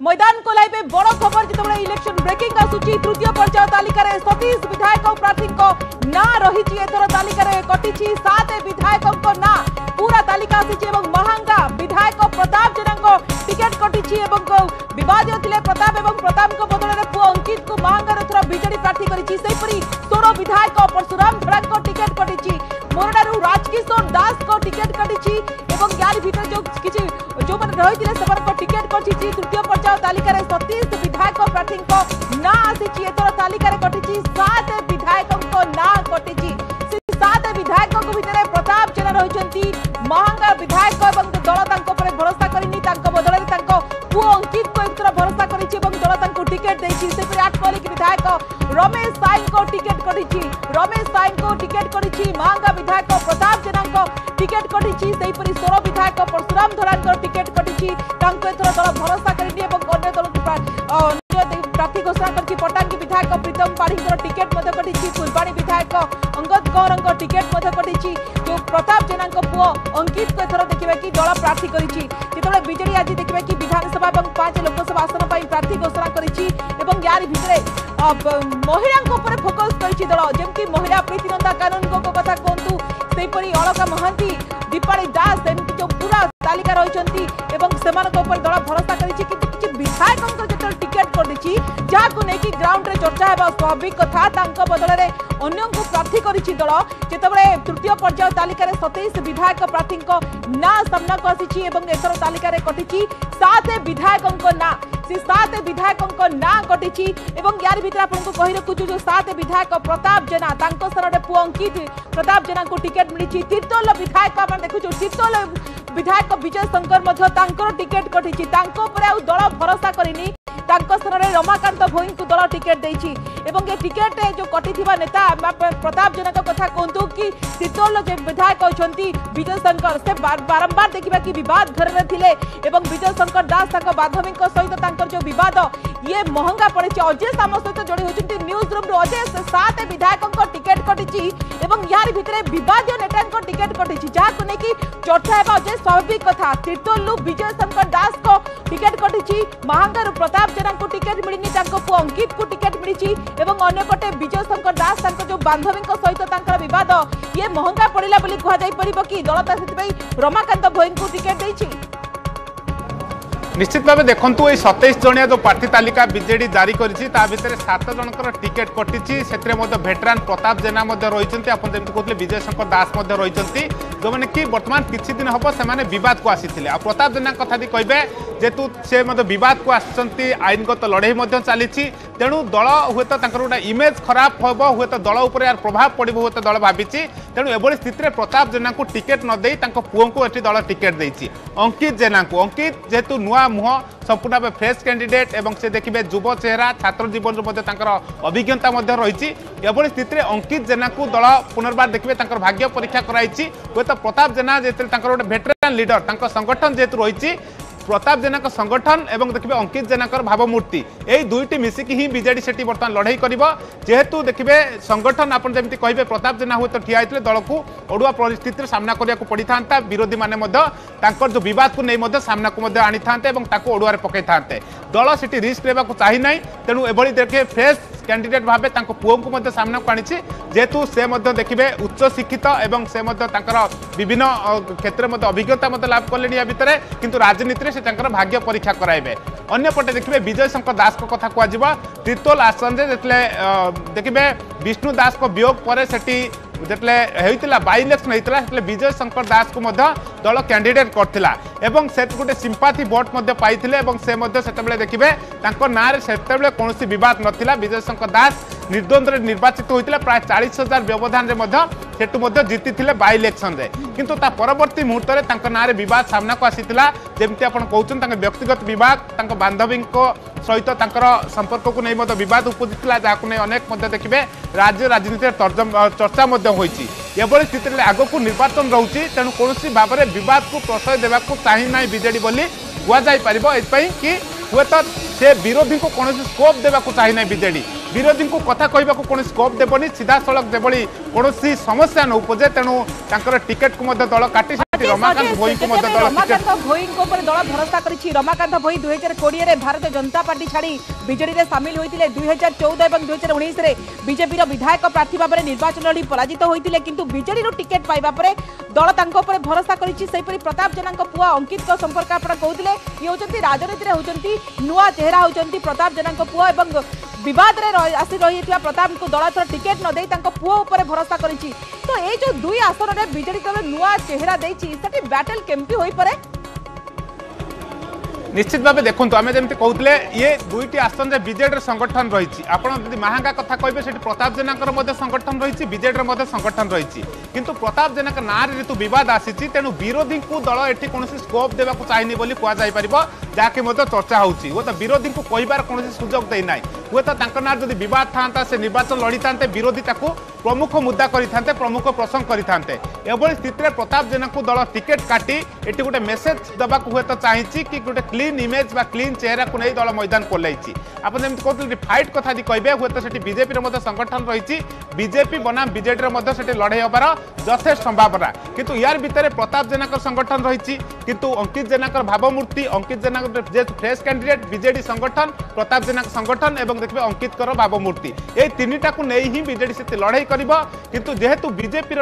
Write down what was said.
मैदान को लाइबे बड़ खबर जिते इलेक्शन ब्रेकिंग आसुची तृतीय पर्याय तालिकार सतीश विधायक प्रार्थी ना रही एथर तालिकार कटी सात विधायक ना पूरा तालिका आसी महांगा विधायक प्रताप जेना टिकेट कटी विवाद थे प्रताप और प्रताप बदल में पुओ अंकित को महांगार एथर विजेडी प्रार्थी करी सोर विधायक परशुराम धड़ा टिकेट कटी मोरडारू राजकिशोर दास को टिकेट कटी यार भीतर जो किसी जो मैंने रही से टिकेट कटी तृतीय पर्याय तालिकार सतीश विधायक प्रार्थी ना आसी एथर तालिकार कटी सात विधायक ना कटी सात विधायक भितर प्रताप जेना रही देती आठमल्लिक विधायक रमेश साई को टिकेट करी रमेश साई को टिकेट करी महांगा विधायक प्रताप जेना टिकेट कटी सोर विधायक परशुराम धड़ा टिकेट कटी एथर दल भरोसा करनी अन्य दल प्रार्थी घोषणा कर पटांगी विधायक प्रीतम पाढ़ी टिकेट कटी फुलबाणी विधायक अंगद गौर टिकेट कटी পুয় অঙ্কিত এথর দেখবে কি দল প্রার্থী করেছে যেতবে বিজেডি আজ দেখবে কি বিধানসভা এবং পাঁচ লোকসভা আসন প্রার্থী ঘোষণা করেছে এবং ইয়ার ভিতরে মহিলা উপরে ফোকস করেছে দল যেমি মহিলা প্রীতিনন্দা কানুন কথা কুহতু সেইপরি অলকা মহান্তি দীপাড়ি দাস এমনি যে পুরা তালিকা রয়েছেন এবং সেমান উপরে দল ভরসা করেছে কিন্তু কিছু বিধায়ক କରିଛି ଯାହାକୁ ନେଇକି ଗ୍ରାଉଣ୍ଡରେ ଚର୍ଚ୍ଚା ହେବା ସ୍ୱାଭାବିକ କଥା ତାଙ୍କ ବଦଳରେ ଅନ୍ୟଙ୍କୁ ପ୍ରାର୍ଥୀ କରିଛି ଦଳ ଯେତେବେଳେ ତୃତୀୟ ପର୍ଯ୍ୟାୟ ତାଲିକାରେ ସତେଇଶ ବିଧାୟକ ପ୍ରାର୍ଥୀଙ୍କ ନାଁ ସାମ୍ନାକୁ ଆସିଛି ଏବଂ ଏଥର ତାଲିକାରେ କଟିଛି ସାତ ବିଧାୟକଙ୍କ ନାଁ ସେ ସାତ ବିଧାୟକଙ୍କ ନାଁ କଟିଛି ଏବଂ ୟାର ଭିତରେ ଆପଣଙ୍କୁ କହି ରଖୁଛୁ ଯୋଉ ସାତ ବିଧାୟକ ପ୍ରତାପ ଜେନା ତାଙ୍କ ସ୍ଥାନରେ ପୁଅ ଅଙ୍କିତ ପ୍ରତାପ ଜେନାଙ୍କୁ ଟିକେଟ ମିଳିଛି ତିର୍ତ୍ତୋଲ ବିଧାୟକ ଆମେ ଦେଖୁଛୁ ତିର୍ତ୍ତୋଲ ବିଧାୟକ ବିଜୟ ଶଙ୍କର ମଧ୍ୟ ତାଙ୍କର ଟିକେଟ କଟିଛି ତାଙ୍କ ଉପରେ ଆଉ ଦଳ ଭରସା କରିନି ତାଙ୍କ ସ୍ଥାନରେ ରମାକାନ୍ତ ଭୋଇଙ୍କୁ ଦଳ ଟିକେଟ ଦେଇଛି ଏବଂ ଏ ଟିକେଟ ଯୋଉ କଟିଥିବା ନେତା ପ୍ରତାପ ଜେନାଙ୍କ କଥା କୁହନ୍ତୁ କି ତିର୍ତ୍ତୋଲ ଯେ ବିଧାୟକ ଅଛନ୍ତି ବିଜୟ ଶଙ୍କର ସେ ବାରମ୍ବାର ଦେଖିବା କି ବିବାଦ ଘରରେ ଥିଲେ ଏବଂ ବିଜୟ ଶଙ୍କର ଦାସ ତାଙ୍କ ବାନ୍ଧବୀଙ୍କ ସହିତ ତାଙ୍କର ଯୋଉ ବିବାଦ ଇଏ ମହଙ୍ଗା ପଡ଼ିଛି ଅଜେଶ ଆମ ସହିତ ଯୋଡ଼ି ହେଉଛନ୍ତି ନ୍ୟୁଜ ରୁମ୍ରୁ ଅଜେଶ ସାତ ବିଧାୟକଙ୍କ ଟିକେଟ କଟିଛି ଏବଂ ୟାର ଭିତରେ ବିବାଦୀୟ ନେତାଙ୍କ ଟିକେଟ କଟିଛି ଯାହାକୁ ନେଇକି ଚର୍ଚ୍ଚା ହେବା ଅଜେଶ ସ୍ୱାଭାବିକ କଥା ତିର୍ତ୍ତୋଲରୁ ବିଜୟ ଶଙ୍କର ଦାସଙ୍କ ଟିକେଟ କଟିଛି ମହାଙ୍ଗାରୁ ପ୍ରତାପ ରାଜନାଙ୍କୁ ଟିକେଟ୍ ମିଳିନି ତାଙ୍କ ପୁଅ ଅଙ୍କିତଙ୍କୁ ଟିକେଟ୍ ମିଳିଛି ଏବଂ ଅନ୍ୟପଟେ ବିଜୟ ଶଙ୍କର ଦାସ ତାଙ୍କ ଯେଉଁ ବାନ୍ଧବୀଙ୍କ ସହିତ ତାଙ୍କର ବିବାଦ, ଇଏ ମହଙ୍ଗା ପଡ଼ିଲା ବୋଲି କୁହାଯାଇପାରିବ କି? ଦଳତା ସେଥିପାଇଁ ରମାକାନ୍ତ ଭୋଇଙ୍କୁ ଟିକେଟ୍ ଦେଇଛି। নিশ্চিত ভাবে দেখুন এই সতেইশ জনিয়া যে প্রার্থী তালিকা বিজেডি জারি করেছে তা ভিতরে সাত জনকর টিকেট কটিছে সেতরে মধ্যে ভেটেরান প্রতাপ জেনা মধ্যে রয়েছেন আপনার যেমন কହୁଥିଲେ বিজয় শঙ্কর দাস মধ্যে রয়েছেন যে কি বর্তমান কিছু দিন হব সে বিবাদকু আসিলে আর প্রতাপ জেনা কথা যদি কইবে যেহেতু সে মধ্যে বিবাদকু আসছেন আইনগত লড়াই মধ্যে চালিছি তেণু দল হুয়েত তাঁর গোটা ইমেজ খারাপ হব হুয়েত দল উপরে আর প্রভাব পড়ব হুয়েত দল ভাবিছি তেণু এভাবে স্থিতিতে প্রতাপ জেনাকে টিকেট নদেই তাঁর পুয়ঙ্কু এটি দল টিকেট দিয়েছি অঙ্কিত জেনাকে অঙ্কিত যেহেতু নূয়া মুহ সম্পূর্ণ ভাবে ফ্রেশ ক্যান্ডিডেট এবং সে দেখবে যুব চেহারা ছাত্র জীবনের মধ্যে তাঁর অভিজ্ঞতা মধ্যে রয়েছে এভাবে স্থিতিতে অঙ্কিত জেনাকে দল পুনর্বার দেখবে তাঁর ভাগ্য পরীক্ষা করাইছি হুয়েত প্রতাপ জেনা যেতে তাঁর গোটে ভেটেরান লিডর তাঁর সংগঠন যেহেতু রয়েছে প্রতাপ জেনাঙ্ক সংগঠন এবং দেখবে অঙ্কিত জেনাঙ্কর ভাবমূর্তি এই দুইটি মিশিকি হি বিজেডি সেটি বর্তমান লড়াই করব যেহেতু দেখবে সংগঠন আপনার যেমি কহবে প্রতাপ জেনা হুয়েত ঠিয়া হয়েছিল দলকু অড়ুয়া পরিস্থিতির সামনা করা পড়ি থাকে বিরোধী মানে তাঁর যে বিবাদকু নেই সামনাকু আনি থাকে এবং তাকে অড়ুয়ারে পকাই থাকে দল সেটি রিস্ক নেওয়া চাহি না তেমন এভাবে দেখে ফ্রেশ ବେଷ୍ଟ କ୍ୟାଣ୍ଡିଡେଟ୍ ଭାବେ ତାଙ୍କ ପୁଅଙ୍କୁ ମଧ୍ୟ ସାମ୍ନାକୁ ଆଣିଛି ଯେହେତୁ ସେ ମଧ୍ୟ ଦେଖିବେ ଉଚ୍ଚଶିକ୍ଷିତ ଏବଂ ସେ ମଧ୍ୟ ତାଙ୍କର ବିଭିନ୍ନ କ୍ଷେତ୍ରରେ ମଧ୍ୟ ଅଭିଜ୍ଞତା ମଧ୍ୟ ଲାଭ କଲେଣି ୟା ଭିତରେ କିନ୍ତୁ ରାଜନୀତିରେ ସେ ତାଙ୍କର ଭାଗ୍ୟ ପରୀକ୍ଷା କରାଇବେ ଅନ୍ୟପଟେ ଦେଖିବେ ବିଜୟ ଶଙ୍କର ଦାସଙ୍କ କଥା କୁହାଯିବ ତିର୍ତ୍ତୋଲ ଆସନରେ ଯେତେବେଳେ ଦେଖିବେ ବିଷ୍ଣୁ ଦାସଙ୍କ ବିୟୋଗ ପରେ ସେଠି যেতলে হয়েছিল বাই ইলেকশন হয়েছিল সেতলে বিজয় শঙ্কর দাসকে দল ক্যান্ডিডেট করে এবং সে গোটে সিম্পাথি ভোট পাই এবং সে সেতবে দেখবে তাঁর না সেতবে কৌশি বিবাদ নথিলা বিজয় শঙ্কর দাস নির্দ্বন্দ্বে নির্বাচিত হয়েছিল প্রায় চাশ হাজার ব্যবধানে সেটু জিতিলে বাই ইলেকশনরে কিন্তু তা পরবর্তী মুহূর্তে তাঁর না বিবাদ সামনাকু আসি যেমি আপনার কৌন তাঁর ব্যক্তিগত বিবাদ তাঁর বান্ধবী সহিত তাঁর সম্পর্ক নিয়ে বিবাদ উপজিলা যা অনেক দেখবে রাজ্য রাজনীতির চর্চা হয়েছে এভাবে স্থিতিতে আগকু নির্বাচন রয়েছে তেমন কৌশি ভাবে বিবাদ প্রশয় দেওয়া চাহি না বিজেডি বলে কুযাইপার এপাই কি হুয়েত সে বিরোধী কৌশি স্কোপ দেওয়া চাহি না বিজেডি କୌଣସି ସ୍କୋପ୍ ଦେବାକୁ ଚାହିଁ ନାହିଁ ବିଜେଡି ବିରୋଧୀଙ୍କୁ କଥା କହିବାକୁ କୌଣସି ସ୍କୋପ୍ ଦେବନି ସିଧାସଳଖ ଯେଭଳି କୌଣସି ସମସ୍ୟା ନ ଉପଜେ ତେଣୁ ତାଙ୍କର ଟିକେଟ୍କୁ ମଧ୍ୟ ଦଳ କାଟି ସେଠି ରମାକାନ୍ତ ଭୋଇଙ୍କୁ ମଧ୍ୟ ଦଳ ଟିକେଟ ରମାକାନ୍ତ ଭୋଇଙ୍କ ଉପରେ ଦଳ ଭରସା କରିଛି ରମାକାନ୍ତ ଭୋଇ ଦୁଇ ହଜାର କୋଡ଼ିଏରେ ଭାରତୀୟ ଜନତା ପାର୍ଟି ଛାଡ଼ି ବିଜେଡିରେ ସାମିଲ ହୋଇଥିଲେ ଦୁଇ ହଜାର ଚଉଦ ଏବଂ ଦୁଇ ହଜାର ଉଣେଇଶରେ ବିଜେପିର ବିଧାୟକ ପ୍ରାର୍ଥୀ ଭାବରେ ନିର୍ବାଚନ ଲଢ଼ି ପରାଜିତ ହୋଇଥିଲେ କିନ୍ତୁ ବିଜେଡିରୁ ଟିକେଟ ପାଇବା ପରେ ଦଳ ତାଙ୍କ ଉପରେ ଭରସା କରିଛି ସେହିପରି ପ୍ରତାପ ଜେନାଙ୍କ ପୁଅ ଅଙ୍କିତଙ୍କ ସମ୍ପର୍କ ଆପଣ କହୁଥିଲେ ଇଏ ହେଉଛନ୍ତି ରାଜନୀତିରେ ହେଉଛନ୍ତି ନୂଆ ଚେହେରା ହେଉଛନ୍ତି ପ୍ରତାପ ଜେନାଙ୍କ ପୁଅ ଏବଂ বিবাদে আসি রয়েছে প্রতাপ দল এথর টিকেট নদে তা পুয় উপরে ভরসা করেছি তো এই যে দুই আসনের বিজেড দল নয় চেহারা দিয়েছি সেটি ব্যাটেল কমিটি হয়ে পড়ে নিশ্চিত ভাবে দেখুন আমি যেমন কৌলে ইয়ে দুইটি আসনের বিজেডির সংগঠন রয়েছে আপনার যদি মাহাঙ্গা কথা কবে সেটি প্রতাপ জেনাঙ্কর সংগঠন রয়েছে বিজেডির মধ্যে সংগঠন রয়েছে কিন্তু প্রতাপ জেনাঙ্ক না যেহেতু বিবাদ আসিছে তেণু বিরোধী দল এটি কোণী স্কোপ দেওয়া চাইনি বলে কুয়া যাইপার ଯାହାକି ମଧ୍ୟ ଚର୍ଚ୍ଚା ହେଉଛି ହୁଏତ ବିରୋଧୀଙ୍କୁ କହିବାର କୌଣସି ସୁଯୋଗ ଦେଇନାହିଁ ହୁଏତ ତାଙ୍କ ନାଁରେ ଯଦି ବିବାଦ ଥାନ୍ତା ସେ ନିର୍ବାଚନ ଲଢ଼ିଥାନ୍ତେ ବିରୋଧୀ ତାକୁ ପ୍ରମୁଖ ମୁଦ୍ଦା କରିଥାନ୍ତେ ପ୍ରମୁଖ ପ୍ରସଙ୍ଗ କରିଥାନ୍ତେ ଏଭଳି ସ୍ଥିତିରେ ପ୍ରତାପ ଜେନାଙ୍କୁ ଦଳ ଟିକେଟ୍ କାଟି ଏଠି ଗୋଟେ ମେସେଜ ଦେବାକୁ ହୁଏତ ଚାହିଁଛି କି ଗୋଟେ କ୍ଲିନ୍ ଇମେଜ୍ ବା କ୍ଲିନ୍ ଚେହେରାକୁ ନେଇ ଦଳ ମଇଦାନକୁ ଓହ୍ଲାଇଛି ଆପଣ ଯେମିତି କହୁଥିଲେ ଫାଇଟ୍ କଥା ଯଦି କହିବେ ହୁଏତ ସେଠି ବିଜେପିର ମଧ୍ୟ ସଂଗଠନ ରହିଛି ବିଜେପି ବନାମ ବିଜେଡ଼ିର ମଧ୍ୟ ସେଠି ଲଢ଼େଇ ହେବାର ଯଥେଷ୍ଟ ସମ୍ଭାବନା କିନ୍ତୁ ୟାର ଭିତରେ ପ୍ରତାପ ଜେନାଙ୍କର ସଂଗଠନ ରହିଛି କିନ୍ତୁ ଅଙ୍କିତ ଜେନାଙ୍କର ଭାବମୂର୍ତ୍ତି ଅଙ୍କିତ ଜେନା যেহেতু ফ্রেশ ক্যান্ডিডেট বিজেডি সংগঠন প্রতাপ জেনা সংগঠন এবং দেখবে অঙ্কিত কর বাবমূর্তি এই তিনটাকে নেই হি বিজেডি সেতে লড়াই করব কিন্তু যেহেতু বিজেপির